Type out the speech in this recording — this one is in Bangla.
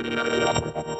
Thank you.